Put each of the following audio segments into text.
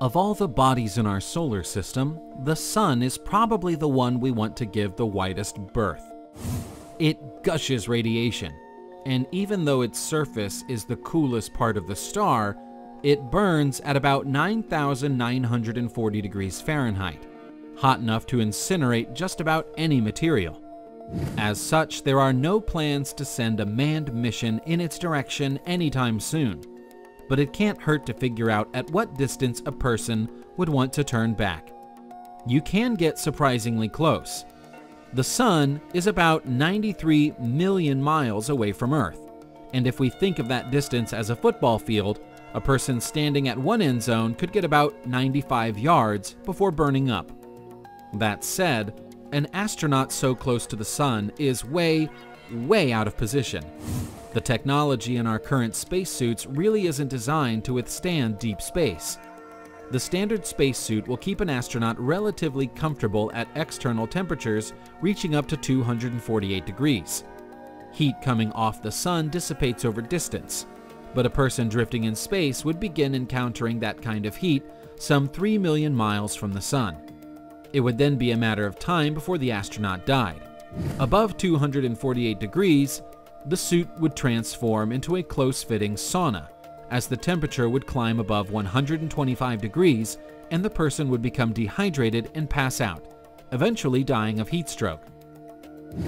Of all the bodies in our solar system, the Sun is probably the one we want to give the widest berth. It gushes radiation, and even though its surface is the coolest part of the star, it burns at about 9,940 degrees Fahrenheit, hot enough to incinerate just about any material. As such, there are no plans to send a manned mission in its direction anytime soon but it can't hurt to figure out at what distance a person would want to turn back. You can get surprisingly close. The Sun is about 93 million miles away from Earth, and if we think of that distance as a football field, a person standing at one end zone could get about 95 yards before burning up. That said, an astronaut so close to the Sun is way, way out of position. The technology in our current spacesuits really isn't designed to withstand deep space. The standard spacesuit will keep an astronaut relatively comfortable at external temperatures reaching up to 248 degrees. Heat coming off the sun dissipates over distance, but a person drifting in space would begin encountering that kind of heat some 3 million miles from the sun. It would then be a matter of time before the astronaut died. Above 248 degrees, the suit would transform into a close-fitting sauna, as the temperature would climb above 125 degrees and the person would become dehydrated and pass out, eventually dying of heat stroke.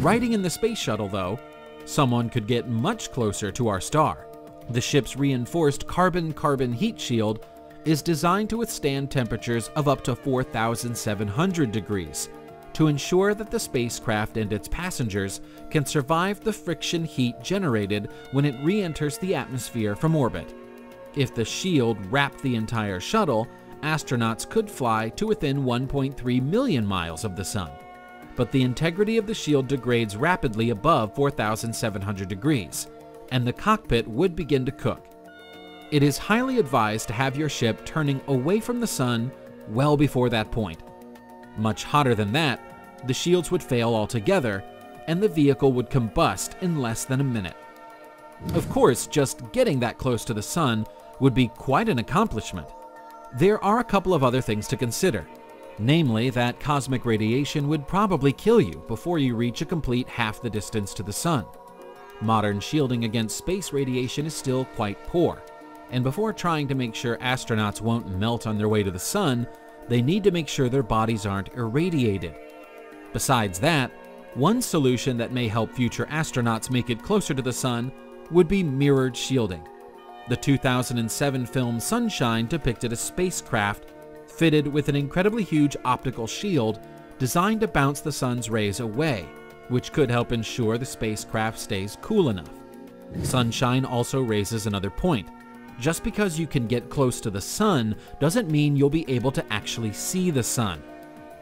Riding in the space shuttle, though, someone could get much closer to our star. The ship's reinforced carbon-carbon heat shield is designed to withstand temperatures of up to 4,700 degrees, to ensure that the spacecraft and its passengers can survive the friction heat generated when it re-enters the atmosphere from orbit. If the shield wrapped the entire shuttle, astronauts could fly to within 1.3 million miles of the Sun. But the integrity of the shield degrades rapidly above 4,700 degrees, and the cockpit would begin to cook. It is highly advised to have your ship turning away from the Sun well before that point, much hotter than that, the shields would fail altogether, and the vehicle would combust in less than a minute. Of course, just getting that close to the sun would be quite an accomplishment. There are a couple of other things to consider, namely that cosmic radiation would probably kill you before you reach a complete half the distance to the sun. Modern shielding against space radiation is still quite poor, and before trying to make sure astronauts won't melt on their way to the sun, they need to make sure their bodies aren't irradiated. Besides that, one solution that may help future astronauts make it closer to the sun would be mirrored shielding. The 2007 film Sunshine depicted a spacecraft fitted with an incredibly huge optical shield designed to bounce the sun's rays away, which could help ensure the spacecraft stays cool enough. Sunshine also raises another point. Just because you can get close to the sun doesn't mean you'll be able to actually see the sun.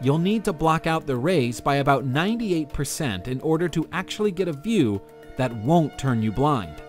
You'll need to block out the rays by about 98% in order to actually get a view that won't turn you blind.